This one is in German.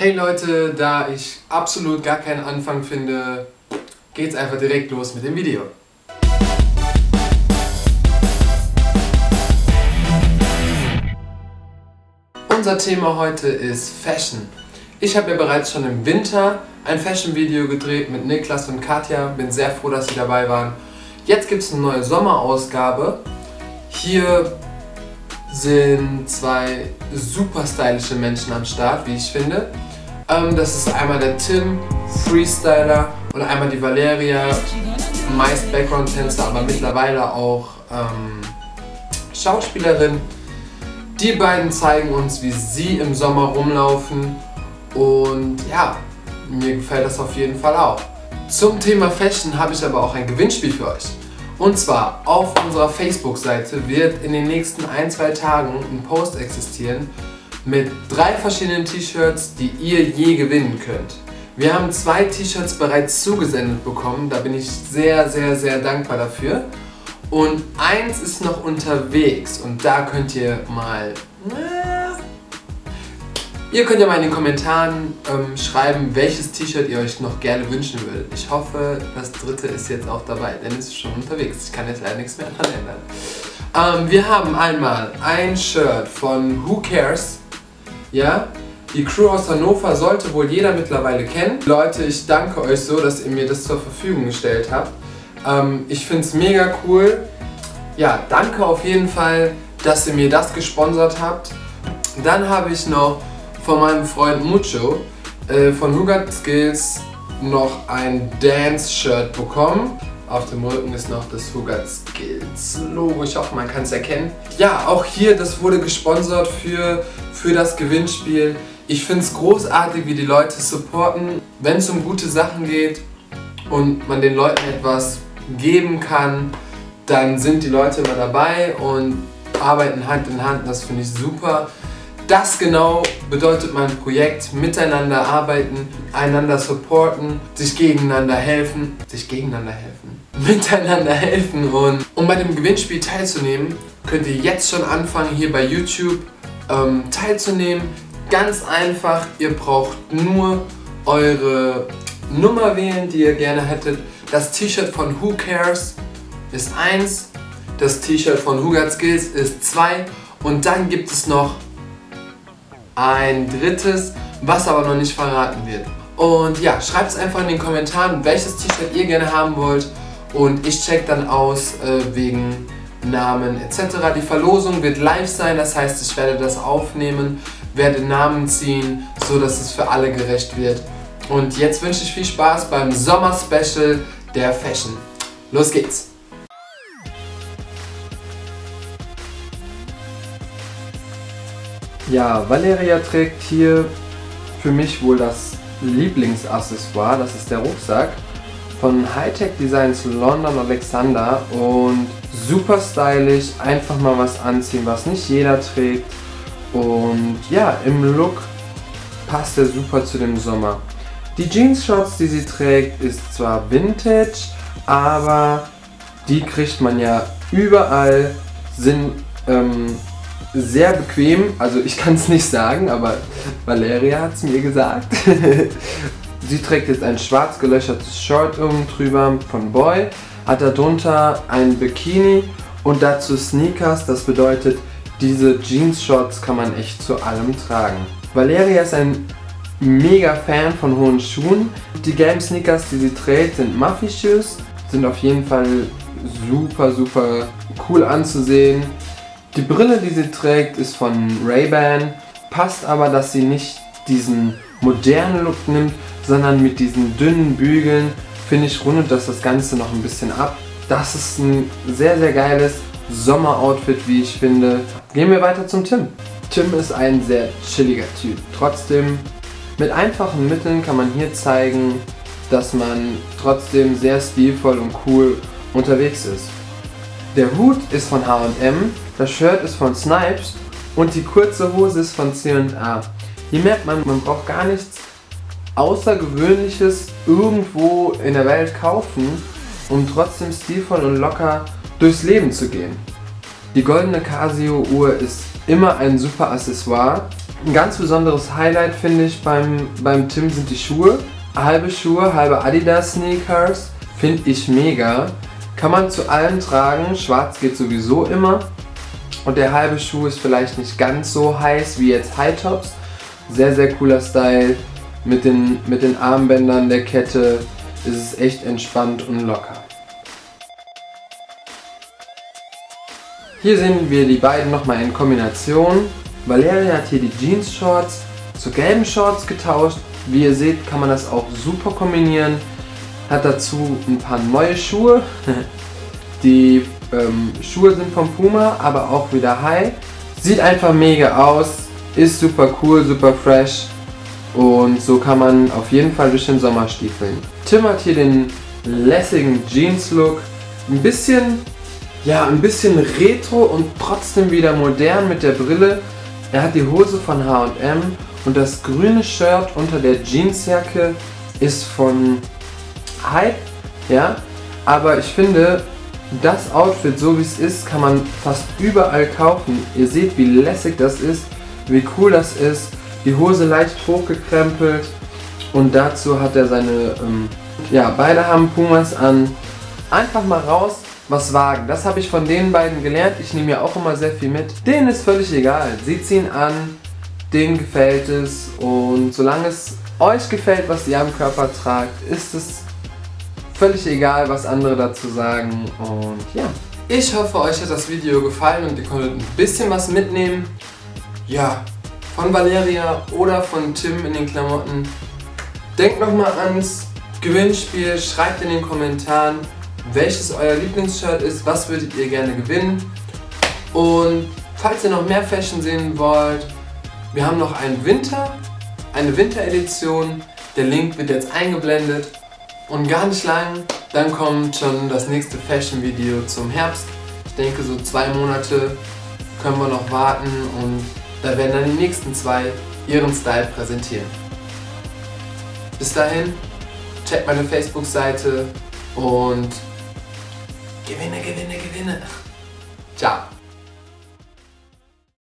Hey Leute, da ich absolut gar keinen Anfang finde, geht's einfach direkt los mit dem Video. Unser Thema heute ist Fashion. Ich habe ja bereits schon im Winter ein Fashion-Video gedreht mit Niklas und Katja. Bin sehr froh, dass sie dabei waren. Jetzt gibt es eine neue Sommerausgabe. Hier sind zwei super stylische Menschen am Start, wie ich finde. Ähm, das ist einmal der Tim, Freestyler, und einmal die Valeria, meist Background-Tänzer, aber mittlerweile auch ähm, Schauspielerin. Die beiden zeigen uns, wie sie im Sommer rumlaufen und ja, mir gefällt das auf jeden Fall auch. Zum Thema Fashion habe ich aber auch ein Gewinnspiel für euch. Und zwar auf unserer Facebook-Seite wird in den nächsten ein, zwei Tagen ein Post existieren mit drei verschiedenen T-Shirts, die ihr je gewinnen könnt. Wir haben zwei T-Shirts bereits zugesendet bekommen, da bin ich sehr, sehr, sehr dankbar dafür. Und eins ist noch unterwegs und da könnt ihr mal... Ihr könnt ja mal in den Kommentaren ähm, schreiben, welches T-Shirt ihr euch noch gerne wünschen würdet. Ich hoffe, das dritte ist jetzt auch dabei, denn es ist schon unterwegs. Ich kann jetzt leider nichts mehr daran ändern. Ähm, wir haben einmal ein Shirt von Who Cares. Ja, die Crew aus Hannover sollte wohl jeder mittlerweile kennen. Leute, ich danke euch so, dass ihr mir das zur Verfügung gestellt habt. Ähm, ich finde es mega cool. Ja, danke auf jeden Fall, dass ihr mir das gesponsert habt. Dann habe ich noch von meinem Freund Mucho äh, von Hugat Skills noch ein Dance-Shirt bekommen. Auf dem Rücken ist noch das Hugat Skills Logo. Ich hoffe, man kann es erkennen. Ja, auch hier, das wurde gesponsert für, für das Gewinnspiel. Ich finde es großartig, wie die Leute supporten, wenn es um gute Sachen geht und man den Leuten etwas geben kann, dann sind die Leute immer dabei und arbeiten Hand in Hand. Das finde ich super. Das genau bedeutet mein Projekt. Miteinander arbeiten, einander supporten, sich gegeneinander helfen. Sich gegeneinander helfen. Miteinander helfen und um bei dem Gewinnspiel teilzunehmen, könnt ihr jetzt schon anfangen, hier bei YouTube ähm, teilzunehmen. Ganz einfach, ihr braucht nur eure Nummer wählen, die ihr gerne hättet. Das T-Shirt von Who Cares ist 1, das T-Shirt von Who Skills ist 2 und dann gibt es noch ein drittes, was aber noch nicht verraten wird. Und ja, schreibt es einfach in den Kommentaren, welches T-Shirt ihr gerne haben wollt und ich check dann aus äh, wegen Namen etc. Die Verlosung wird live sein, das heißt, ich werde das aufnehmen werde Namen ziehen, so dass es für alle gerecht wird. Und jetzt wünsche ich viel Spaß beim Sommer-Special der Fashion. Los geht's! Ja, Valeria trägt hier für mich wohl das Lieblingsaccessoire, das ist der Rucksack von Hightech Designs London Alexander und super stylisch, einfach mal was anziehen, was nicht jeder trägt und ja, im Look passt er super zu dem Sommer. Die Jeans-Shorts, die sie trägt, ist zwar Vintage, aber die kriegt man ja überall, sind ähm, sehr bequem, also ich kann es nicht sagen, aber Valeria hat es mir gesagt. sie trägt jetzt ein schwarz gelöchertes Short oben drüber von Boy, hat darunter ein Bikini und dazu Sneakers, das bedeutet diese Jeans-Shorts kann man echt zu allem tragen. Valeria ist ein mega Fan von hohen Schuhen. Die gelben Sneakers, die sie trägt, sind Muffy Shoes. Sind auf jeden Fall super, super cool anzusehen. Die Brille, die sie trägt, ist von Ray-Ban. Passt aber, dass sie nicht diesen modernen Look nimmt, sondern mit diesen dünnen Bügeln, finde ich, rundet das das Ganze noch ein bisschen ab. Das ist ein sehr, sehr geiles Sommeroutfit, wie ich finde. Gehen wir weiter zum Tim. Tim ist ein sehr chilliger Typ. Trotzdem, mit einfachen Mitteln kann man hier zeigen, dass man trotzdem sehr stilvoll und cool unterwegs ist. Der Hut ist von H&M, das Shirt ist von Snipes und die kurze Hose ist von C&A. Hier merkt man, man braucht gar nichts Außergewöhnliches irgendwo in der Welt kaufen, um trotzdem stilvoll und locker durchs Leben zu gehen. Die goldene Casio-Uhr ist immer ein super Accessoire. Ein ganz besonderes Highlight finde ich beim, beim Tim sind die Schuhe. Halbe Schuhe, halbe Adidas Sneakers. Finde ich mega. Kann man zu allem tragen. Schwarz geht sowieso immer. Und der halbe Schuh ist vielleicht nicht ganz so heiß wie jetzt High Tops. Sehr, sehr cooler Style. Mit den, mit den Armbändern der Kette ist es echt entspannt und locker. Hier sehen wir die beiden nochmal in Kombination. Valeria hat hier die Jeans Shorts zu gelben Shorts getauscht. Wie ihr seht, kann man das auch super kombinieren. Hat dazu ein paar neue Schuhe. Die ähm, Schuhe sind vom Puma, aber auch wieder high. Sieht einfach mega aus, ist super cool, super fresh und so kann man auf jeden Fall durch den Sommer stiefeln. Tim hat hier den lässigen Jeans-Look, ein bisschen, ja, ein bisschen retro und trotzdem wieder modern mit der Brille. Er hat die Hose von H&M und das grüne Shirt unter der Jeansjacke ist von Hype, ja, aber ich finde, das Outfit, so wie es ist, kann man fast überall kaufen. Ihr seht, wie lässig das ist, wie cool das ist. Die Hose leicht hochgekrempelt und dazu hat er seine, ähm, ja, beide haben Pumas an. Einfach mal raus, was wagen. Das habe ich von den beiden gelernt. Ich nehme ja auch immer sehr viel mit. Denen ist völlig egal. Sie ziehen an, denen gefällt es und solange es euch gefällt, was ihr am Körper tragt, ist es Völlig egal, was andere dazu sagen und ja. Ich hoffe, euch hat das Video gefallen und ihr konntet ein bisschen was mitnehmen. Ja, von Valeria oder von Tim in den Klamotten. Denkt nochmal ans Gewinnspiel, schreibt in den Kommentaren, welches euer Lieblingsshirt ist, was würdet ihr gerne gewinnen. Und falls ihr noch mehr Fashion sehen wollt, wir haben noch einen Winter, eine Winteredition. Der Link wird jetzt eingeblendet. Und gar nicht lang, dann kommt schon das nächste Fashion-Video zum Herbst. Ich denke, so zwei Monate können wir noch warten und da werden dann die nächsten zwei ihren Style präsentieren. Bis dahin, checkt meine Facebook-Seite und gewinne, gewinne, gewinne. Ciao.